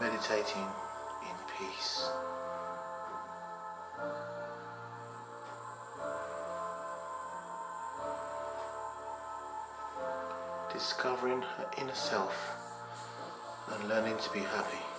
meditating in peace. Discovering her inner self and learning to be happy.